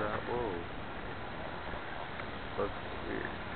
that. Whoa. That's weird.